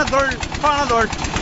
Panadol, Panadol.